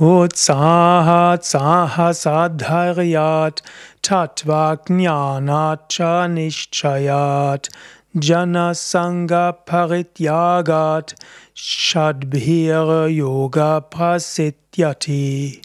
Utsaha Saha Sadharyat Tatva jnanacha nishchayat jana sangha parityagat Shadbhira yoga prasidyati